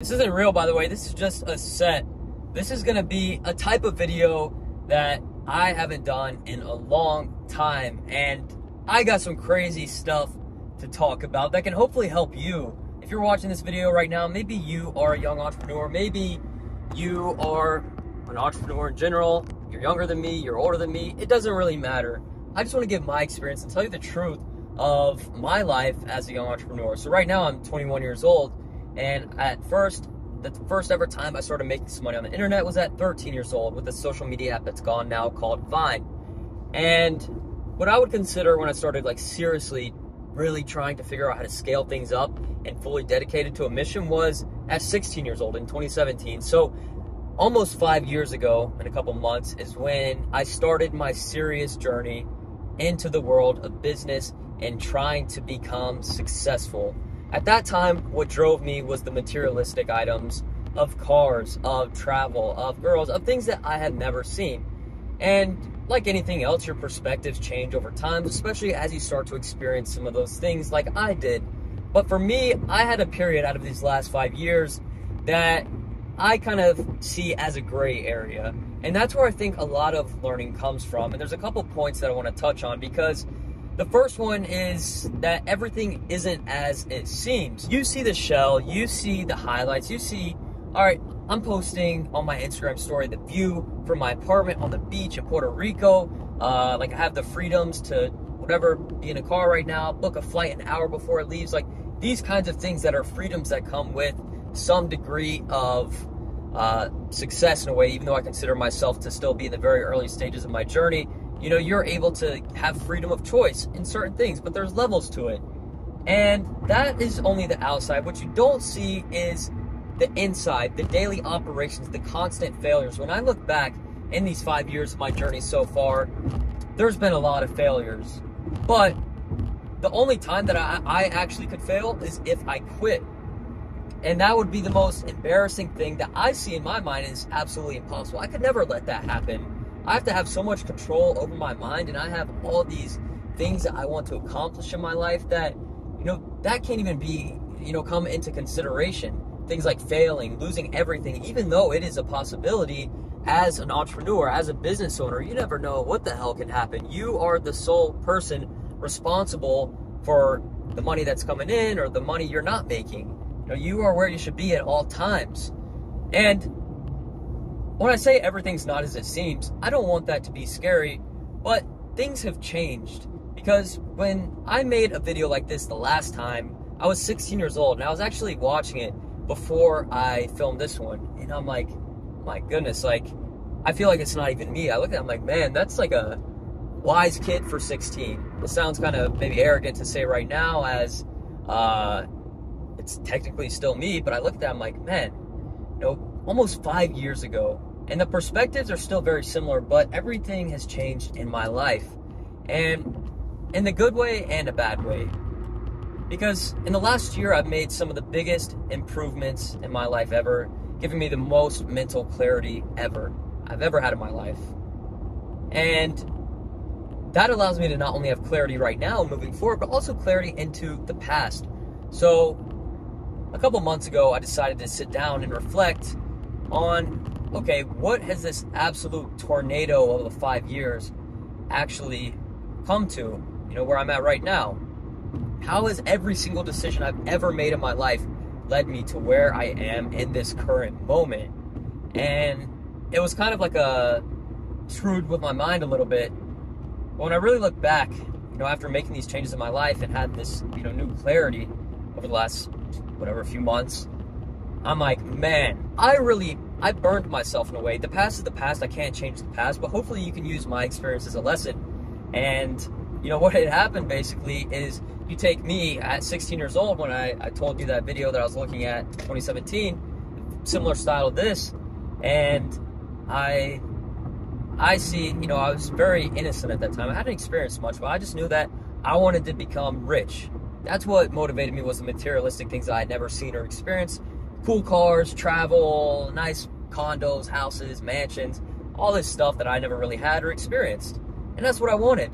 This isn't real, by the way. This is just a set. This is going to be a type of video that I haven't done in a long time. And I got some crazy stuff to talk about that can hopefully help you. If you're watching this video right now, maybe you are a young entrepreneur. Maybe you are an entrepreneur in general. You're younger than me, you're older than me. It doesn't really matter. I just want to give my experience and tell you the truth of my life as a young entrepreneur. So right now I'm 21 years old and at first the first ever time I started making some money on the internet was at 13 years old with a social media app that's gone now called Vine. And what I would consider when I started like seriously really trying to figure out how to scale things up and fully dedicated to a mission was at 16 years old in 2017. So almost five years ago in a couple months is when I started my serious journey into the world of business and trying to become successful. At that time, what drove me was the materialistic items of cars, of travel, of girls, of things that I had never seen. And like anything else, your perspectives change over time, especially as you start to experience some of those things like I did. But for me, I had a period out of these last five years that I kind of see as a gray area. And that's where I think a lot of learning comes from. And there's a couple points that I want to touch on because the first one is that everything isn't as it seems. You see the shell, you see the highlights, you see, all right, I'm posting on my Instagram story the view from my apartment on the beach in Puerto Rico. Uh, like I have the freedoms to whatever, be in a car right now, book a flight an hour before it leaves. Like these kinds of things that are freedoms that come with some degree of uh, success in a way, even though I consider myself to still be in the very early stages of my journey you know, you're able to have freedom of choice in certain things, but there's levels to it. And that is only the outside. What you don't see is the inside, the daily operations, the constant failures. When I look back in these five years of my journey so far, there's been a lot of failures. But the only time that I, I actually could fail is if I quit. And that would be the most embarrassing thing that I see in my mind is absolutely impossible. I could never let that happen I have to have so much control over my mind, and I have all these things that I want to accomplish in my life that, you know, that can't even be, you know, come into consideration. Things like failing, losing everything, even though it is a possibility as an entrepreneur, as a business owner, you never know what the hell can happen. You are the sole person responsible for the money that's coming in or the money you're not making. You know, you are where you should be at all times. And when I say everything's not as it seems, I don't want that to be scary, but things have changed. Because when I made a video like this the last time, I was 16 years old and I was actually watching it before I filmed this one. And I'm like, my goodness, like, I feel like it's not even me. I look at it, I'm like, man, that's like a wise kid for 16. It sounds kind of maybe arrogant to say right now as uh, it's technically still me, but I look at that, I'm like, man, you know, almost five years ago, and the perspectives are still very similar, but everything has changed in my life. And in the good way and a bad way. Because in the last year, I've made some of the biggest improvements in my life ever, giving me the most mental clarity ever I've ever had in my life. And that allows me to not only have clarity right now moving forward, but also clarity into the past. So, a couple months ago, I decided to sit down and reflect on okay, what has this absolute tornado of the five years actually come to? You know, where I'm at right now. How has every single decision I've ever made in my life led me to where I am in this current moment? And it was kind of like a screwed with my mind a little bit. But when I really look back, you know, after making these changes in my life and had this, you know, new clarity over the last whatever few months, I'm like, man, I really I burned myself in a way. The past is the past. I can't change the past, but hopefully you can use my experience as a lesson. And you know what had happened basically is you take me at 16 years old when I, I told you that video that I was looking at 2017, similar style of this, and I I see, you know, I was very innocent at that time. I hadn't experienced much, but I just knew that I wanted to become rich. That's what motivated me was the materialistic things that I had never seen or experienced cool cars, travel, nice condos, houses, mansions, all this stuff that I never really had or experienced. And that's what I wanted.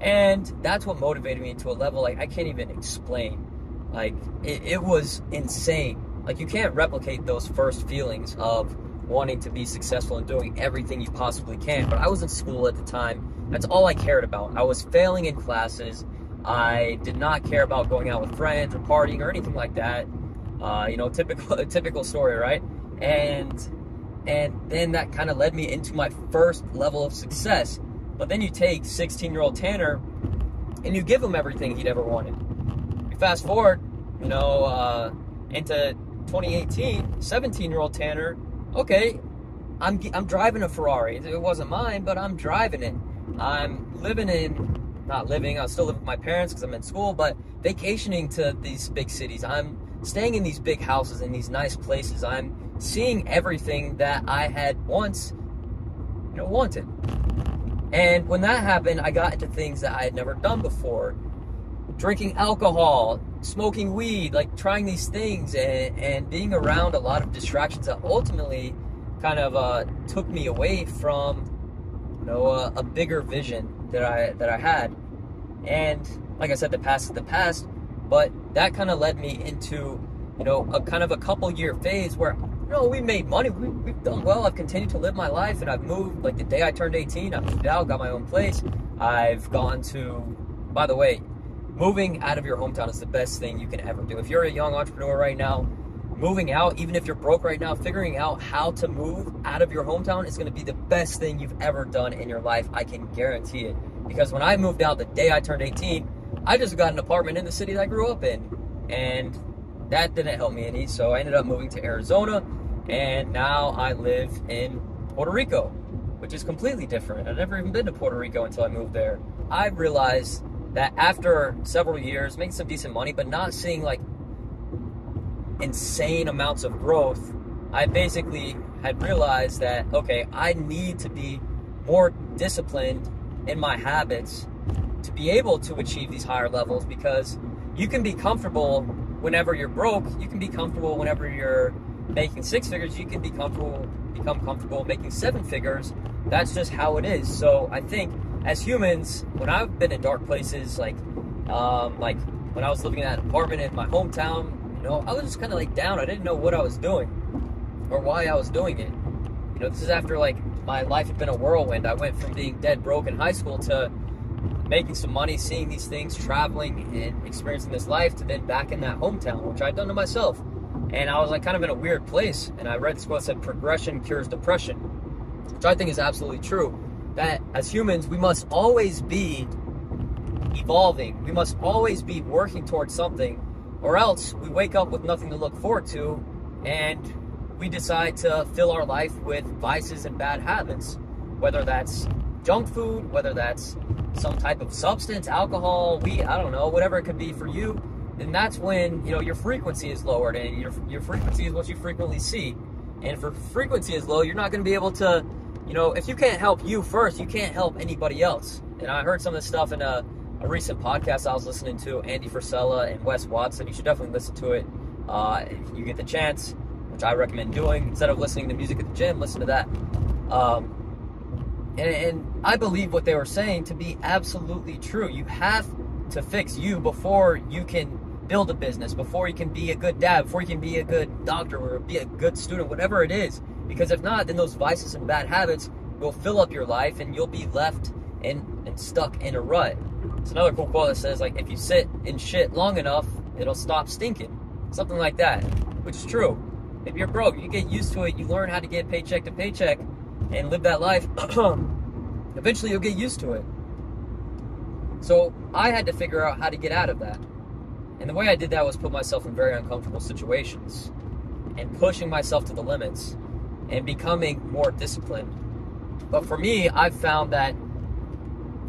And that's what motivated me to a level like I can't even explain. Like it, it was insane. like you can't replicate those first feelings of wanting to be successful and doing everything you possibly can. But I was in school at the time. That's all I cared about. I was failing in classes. I did not care about going out with friends or partying or anything like that. Uh, you know, typical typical story, right? And and then that kind of led me into my first level of success. But then you take 16 year old Tanner and you give him everything he'd ever wanted. You fast forward, you know, uh, into 2018, 17 year old Tanner okay, I'm I'm driving a Ferrari. It wasn't mine, but I'm driving it. I'm living in not living. I still live with my parents because I'm in school, but vacationing to these big cities. I'm staying in these big houses in these nice places. I'm seeing everything that I had once, you know, wanted. And when that happened, I got into things that I had never done before. Drinking alcohol, smoking weed, like trying these things and, and being around a lot of distractions that ultimately kind of uh, took me away from you know a bigger vision that I that I had. And like I said, the past is the past, but that kind of led me into you know a kind of a couple year phase where you know we made money, we, we've done well. I've continued to live my life, and I've moved. Like the day I turned 18, I moved out, got my own place. I've gone to, by the way, moving out of your hometown is the best thing you can ever do. If you're a young entrepreneur right now, moving out, even if you're broke right now, figuring out how to move out of your hometown is going to be the best thing you've ever done in your life. I can guarantee it. Because when I moved out the day I turned 18, I just got an apartment in the city that I grew up in. And that didn't help me any. So I ended up moving to Arizona. And now I live in Puerto Rico, which is completely different. I've never even been to Puerto Rico until I moved there. I realized that after several years, making some decent money, but not seeing like insane amounts of growth, I basically had realized that, okay, I need to be more disciplined in my habits to be able to achieve these higher levels because you can be comfortable whenever you're broke, you can be comfortable whenever you're making six figures, you can be comfortable, become comfortable making seven figures. That's just how it is. So I think as humans, when I've been in dark places, like um, like when I was living in that apartment in my hometown, you know, I was just kind of like down. I didn't know what I was doing or why I was doing it. You know, this is after like my life had been a whirlwind. I went from being dead broke in high school to making some money, seeing these things, traveling and experiencing this life to then back in that hometown, which I'd done to myself. And I was like kind of in a weird place. And I read this quote that said progression cures depression, which I think is absolutely true that as humans, we must always be evolving. We must always be working towards something, or else we wake up with nothing to look forward to and we decide to fill our life with vices and bad habits, whether that's junk food, whether that's some type of substance, alcohol, weed, I don't know, whatever it could be for you. And that's when, you know, your frequency is lowered and your, your frequency is what you frequently see. And if frequency is low, you're not going to be able to you know, if you can't help you first, you can't help anybody else. And I heard some of this stuff in a, a recent podcast I was listening to, Andy Frisella and Wes Watson. You should definitely listen to it uh, if you get the chance, which I recommend doing. Instead of listening to music at the gym, listen to that. Um, and, and I believe what they were saying to be absolutely true. You have to fix you before you can build a business, before you can be a good dad, before you can be a good doctor or be a good student, whatever it is. Because if not, then those vices and bad habits will fill up your life and you'll be left and, and stuck in a rut. It's another cool quote that says, like, if you sit in shit long enough, it'll stop stinking. Something like that, which is true. If you're broke, you get used to it, you learn how to get paycheck to paycheck and live that life. Eventually, you'll get used to it. So, I had to figure out how to get out of that. And the way I did that was put myself in very uncomfortable situations and pushing myself to the limits and becoming more disciplined. But for me, I've found that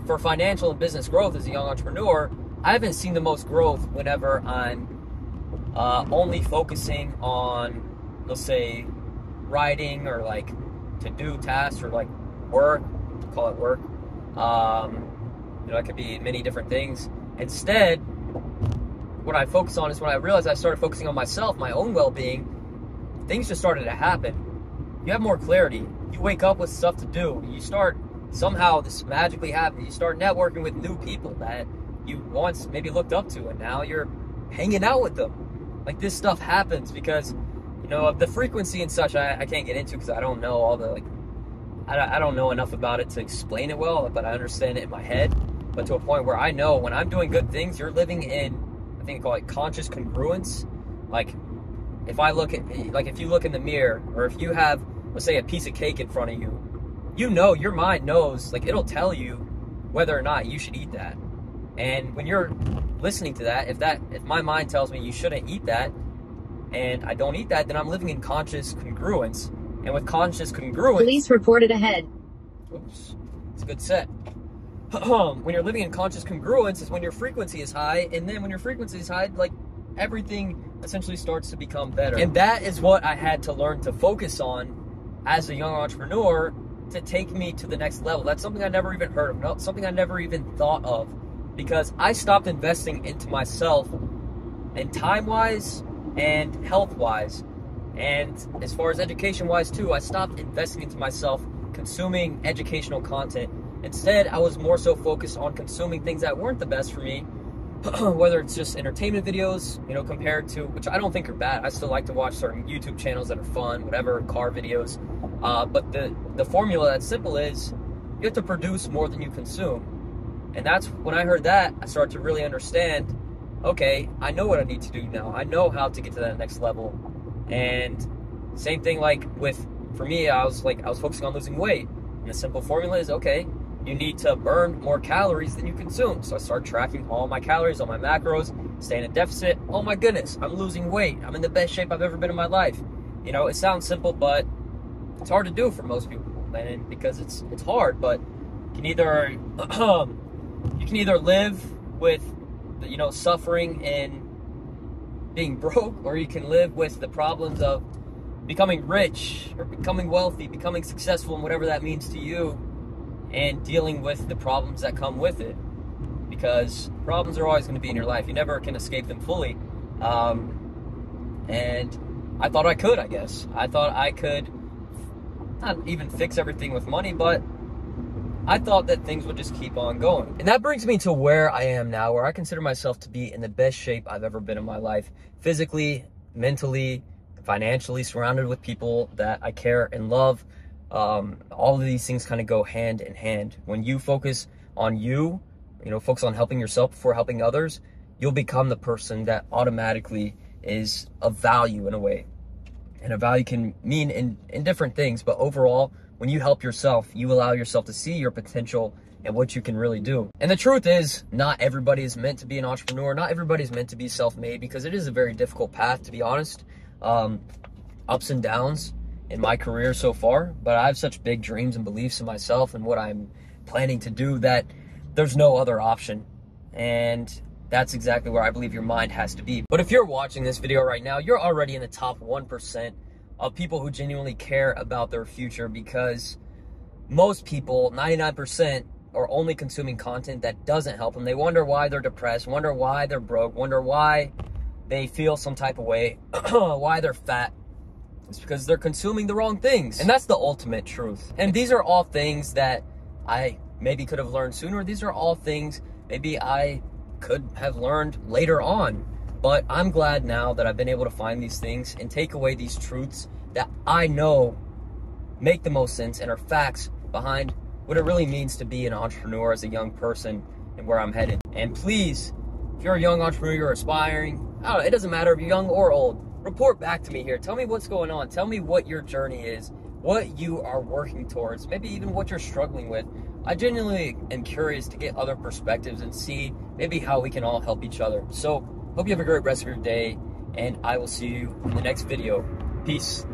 for financial and business growth as a young entrepreneur, I haven't seen the most growth whenever I'm uh, only focusing on, let's say, writing or like to do tasks or like work, call it work. Um, you know, it could be many different things. Instead, what I focus on is when I realized I started focusing on myself, my own well being, things just started to happen you have more clarity. You wake up with stuff to do. You start somehow this magically happens. You start networking with new people that you once maybe looked up to, and now you're hanging out with them. Like this stuff happens because You know, the frequency and such, I, I can't get into because I don't know all the like. I, I don't know enough about it to explain it well, but I understand it in my head. But to a point where I know when I'm doing good things, you're living in, I think, call it conscious congruence. Like, if I look at, like, if you look in the mirror, or if you have, let's say, a piece of cake in front of you, you know, your mind knows, like, it'll tell you whether or not you should eat that. And when you're listening to that, if that, if my mind tells me you shouldn't eat that, and I don't eat that, then I'm living in conscious congruence. And with conscious congruence, Police reported ahead. oops, it's a good set. Um, when you're living in conscious congruence is when your frequency is high, and then when your frequency is high, like everything essentially starts to become better. And that is what I had to learn to focus on as a young entrepreneur to take me to the next level. That's something I never even heard of, no, something I never even thought of because I stopped investing into myself and time wise and health wise. And as far as education wise, too, I stopped investing into myself, consuming educational content. Instead, I was more so focused on consuming things that weren't the best for me, whether it's just entertainment videos, you know, compared to, which I don't think are bad. I still like to watch certain YouTube channels that are fun, whatever, car videos. Uh, but the, the formula that's simple is you have to produce more than you consume. And that's when I heard that, I started to really understand okay, I know what I need to do now. I know how to get to that next level. And same thing like with for me, I was like I was focusing on losing weight. And the simple formula is okay, you need to burn more calories than you consume. So I start tracking all my calories, all my macros, staying in a deficit. Oh my goodness, I'm losing weight. I'm in the best shape I've ever been in my life. You know, it sounds simple, but it's hard to do for most people, and because it's it's hard. But you can either you can either live with you know, suffering and being broke, or you can live with the problems of becoming rich or becoming wealthy, becoming successful, and whatever that means to you, and dealing with the problems that come with it. Because problems are always going to be in your life. You never can escape them fully. Um, and I thought I could, I guess. I thought I could not even fix everything with money, but I thought that things would just keep on going. And that brings me to where I am now, where I consider myself to be in the best shape I've ever been in my life. Physically, mentally, financially, surrounded with people that I care and love. Um, all of these things kind of go hand in hand. When you focus on you, you know, focus on helping yourself before helping others, you'll become the person that automatically is of value in a way. And a value can mean in, in different things, but overall, when you help yourself, you allow yourself to see your potential and what you can really do. And the truth is, not everybody is meant to be an entrepreneur. Not everybody is meant to be self-made because it is a very difficult path, to be honest. Um, ups and downs in my career so far, but I have such big dreams and beliefs in myself and what I'm planning to do that there's no other option. And that's exactly where I believe your mind has to be. But if you're watching this video right now, you're already in the top 1% of people who genuinely care about their future because most people, 99%, are only consuming content that doesn't help them. They wonder why they're depressed, wonder why they're broke, wonder why they feel some type of way, why they're fat. It's because they're consuming the wrong things. And that's the ultimate truth. And these are all things that I maybe could have learned sooner. These are all things maybe I could have learned later on. But I'm glad now that I've been able to find these things and take away these truths that I know make the most sense and are facts behind what it really means to be an entrepreneur as a young person and where I'm headed. And please, if you're a young entrepreneur, you're aspiring, know, it doesn't matter if you're young or old, report back to me here. Tell me what's going on. Tell me what your journey is, what you are working towards, maybe even what you're struggling with. I genuinely am curious to get other perspectives and see maybe how we can all help each other. So Hope you have a great rest of your day, and I will see you in the next video. Peace.